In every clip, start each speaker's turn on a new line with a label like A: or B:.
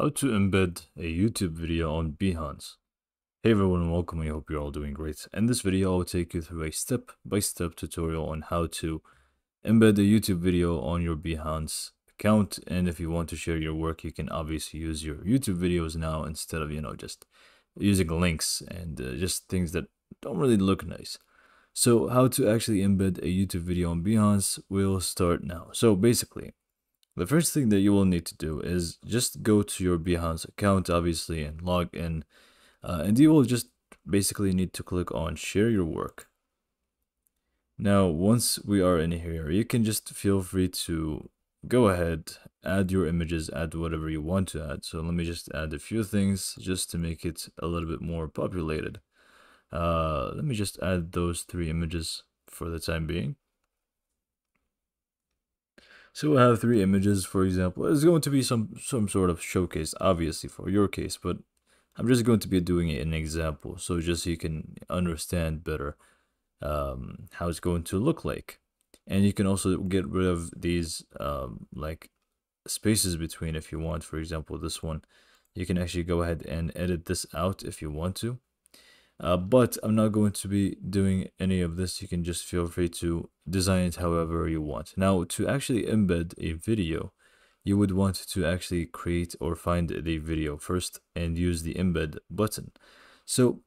A: How to embed a YouTube video on Behance. Hey everyone, welcome. I hope you're all doing great. In this video, I will take you through a step-by-step tutorial on how to embed a YouTube video on your Behance account. And if you want to share your work, you can obviously use your YouTube videos now instead of, you know, just using links and uh, just things that don't really look nice. So how to actually embed a YouTube video on Behance, we'll start now. So basically, the first thing that you will need to do is just go to your Behance account, obviously, and log in. Uh, and you will just basically need to click on share your work. Now, once we are in here, you can just feel free to go ahead, add your images, add whatever you want to add. So let me just add a few things just to make it a little bit more populated. Uh, let me just add those three images for the time being. So we'll have three images, for example. It's going to be some, some sort of showcase, obviously, for your case, but I'm just going to be doing it an example, so just so you can understand better um, how it's going to look like. And you can also get rid of these um, like spaces between if you want. For example, this one, you can actually go ahead and edit this out if you want to. Uh, but I'm not going to be doing any of this. You can just feel free to design it however you want. Now, to actually embed a video, you would want to actually create or find the video first and use the embed button. So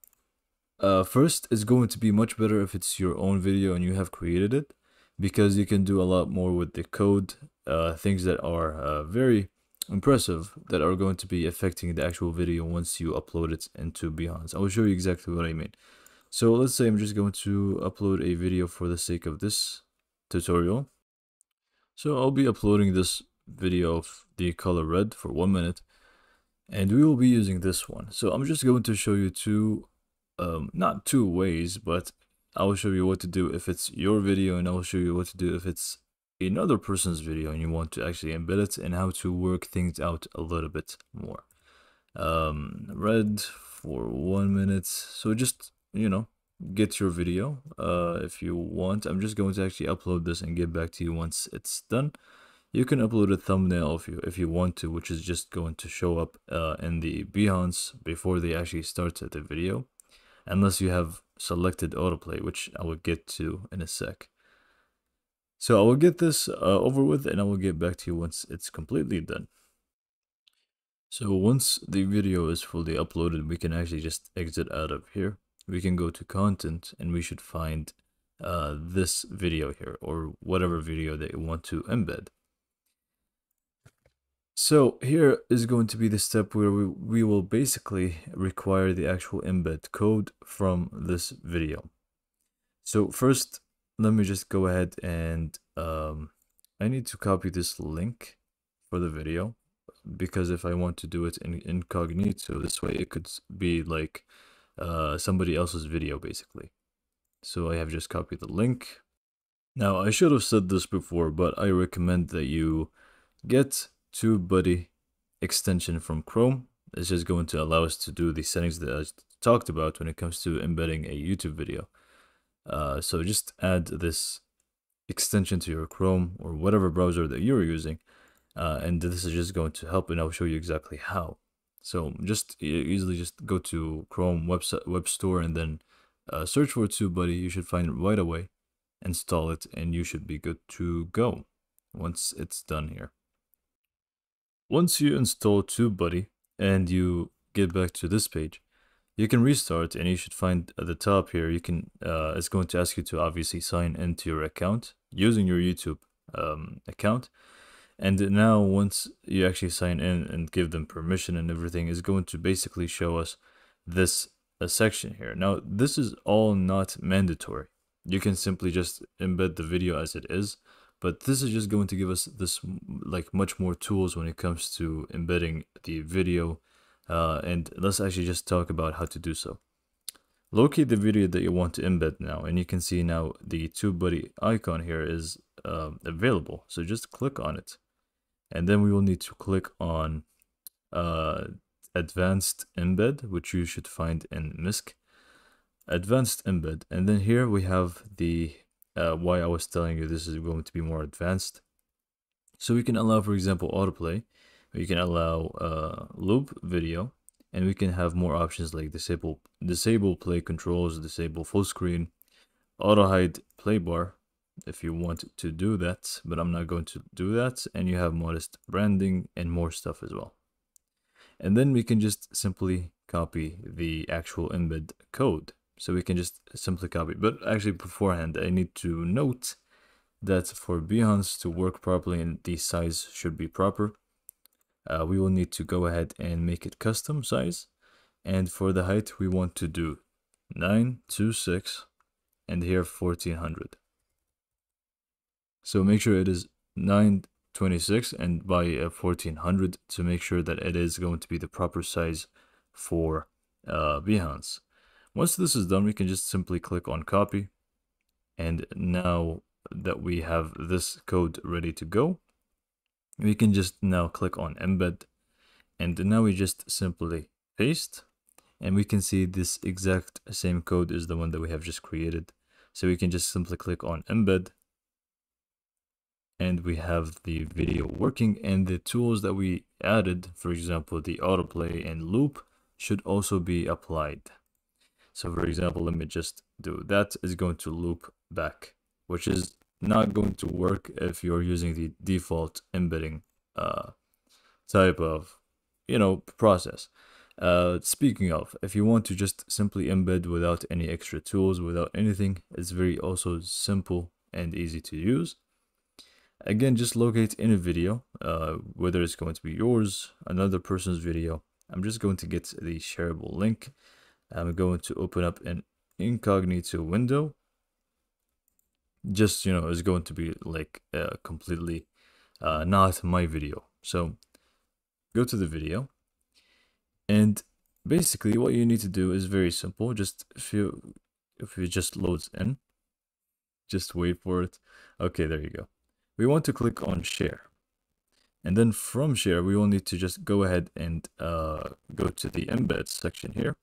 A: uh, first, it's going to be much better if it's your own video and you have created it because you can do a lot more with the code, uh, things that are uh, very impressive that are going to be affecting the actual video once you upload it into Behance. I will show you exactly what I mean. So let's say I'm just going to upload a video for the sake of this tutorial. So I'll be uploading this video of the color red for one minute and we will be using this one. So I'm just going to show you two, um, not two ways, but I will show you what to do if it's your video and I will show you what to do if it's another person's video and you want to actually embed it and how to work things out a little bit more. Um, red for one minute. So just, you know, get your video uh, if you want. I'm just going to actually upload this and get back to you once it's done. You can upload a thumbnail if you if you want to, which is just going to show up uh, in the Behance before they actually start the video, unless you have selected autoplay, which I will get to in a sec. So I will get this uh, over with and I will get back to you once it's completely done. So once the video is fully uploaded, we can actually just exit out of here. We can go to content and we should find uh, this video here or whatever video that you want to embed. So here is going to be the step where we, we will basically require the actual embed code from this video. So first let me just go ahead and um, I need to copy this link for the video because if I want to do it in incognito, this way it could be like uh, somebody else's video basically. So I have just copied the link. Now I should have said this before, but I recommend that you get TubeBuddy extension from Chrome. It's just going to allow us to do the settings that I talked about when it comes to embedding a YouTube video. Uh, so just add this extension to your Chrome or whatever browser that you're using. Uh, and this is just going to help and I'll show you exactly how. So just easily just go to Chrome website web store and then uh, search for TubeBuddy. You should find it right away, install it, and you should be good to go once it's done here. Once you install TubeBuddy and you get back to this page, you can restart and you should find at the top here you can uh, it's going to ask you to obviously sign into your account using your youtube um, account. And now once you actually sign in and give them permission and everything is going to basically show us this uh, section here. Now this is all not mandatory. You can simply just embed the video as it is but this is just going to give us this like much more tools when it comes to embedding the video uh, and let's actually just talk about how to do so. Locate the video that you want to embed now, and you can see now the TubeBuddy icon here is uh, available. So just click on it, and then we will need to click on uh, Advanced Embed, which you should find in MISC. Advanced Embed, and then here we have the uh, why I was telling you this is going to be more advanced. So we can allow, for example, autoplay we can allow uh, loop video and we can have more options like disable disable play controls disable full screen auto hide play bar if you want to do that but i'm not going to do that and you have modest branding and more stuff as well. And then we can just simply copy the actual embed code. So we can just simply copy. But actually beforehand i need to note that for Behance to work properly and the size should be proper uh, we will need to go ahead and make it custom size and for the height we want to do 926 and here 1400 so make sure it is 926 and by uh, 1400 to make sure that it is going to be the proper size for uh, Behance. Once this is done, we can just simply click on copy. And now that we have this code ready to go, we can just now click on embed. And now we just simply paste. And we can see this exact same code is the one that we have just created. So we can just simply click on embed. And we have the video working and the tools that we added, for example, the autoplay and loop should also be applied. So for example, let me just do that is going to loop back, which is not going to work if you're using the default embedding uh, type of, you know, process. Uh, speaking of, if you want to just simply embed without any extra tools, without anything, it's very also simple and easy to use. Again, just locate in a video, uh, whether it's going to be yours, another person's video. I'm just going to get the shareable link. I'm going to open up an incognito window. Just, you know, is going to be like uh, completely uh, not my video. So go to the video and basically what you need to do is very simple. Just if you, if it just loads in, just wait for it. Okay, there you go. We want to click on share. And then from share, we will need to just go ahead and uh, go to the embed section here.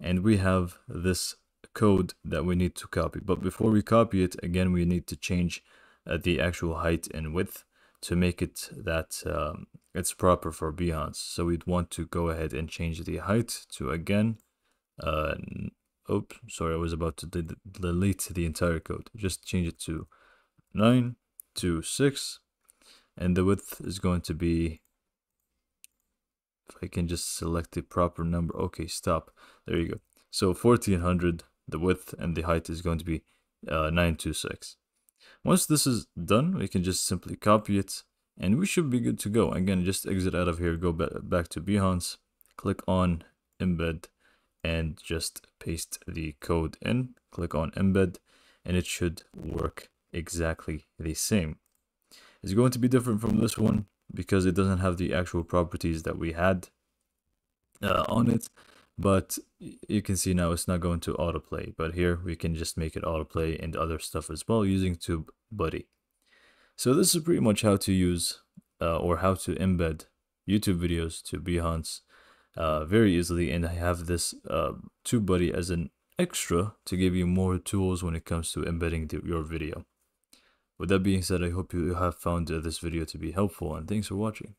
A: And we have this code that we need to copy. But before we copy it, again, we need to change uh, the actual height and width to make it that um, it's proper for Behance. So we'd want to go ahead and change the height to again, uh, oops, sorry, I was about to delete the entire code. Just change it to 9 to 6 and the width is going to be if I can just select the proper number okay stop there you go so 1400 the width and the height is going to be uh, 926 once this is done we can just simply copy it and we should be good to go. Again just exit out of here go back to Behance click on embed and just paste the code in click on embed and it should work exactly the same. It's going to be different from this one because it doesn't have the actual properties that we had uh, on it but you can see now it's not going to autoplay but here we can just make it autoplay and other stuff as well using TubeBuddy. So this is pretty much how to use uh, or how to embed YouTube videos to Behance uh, very easily. And I have this uh, TubeBuddy as an extra to give you more tools when it comes to embedding the, your video. With that being said, I hope you have found uh, this video to be helpful and thanks for watching.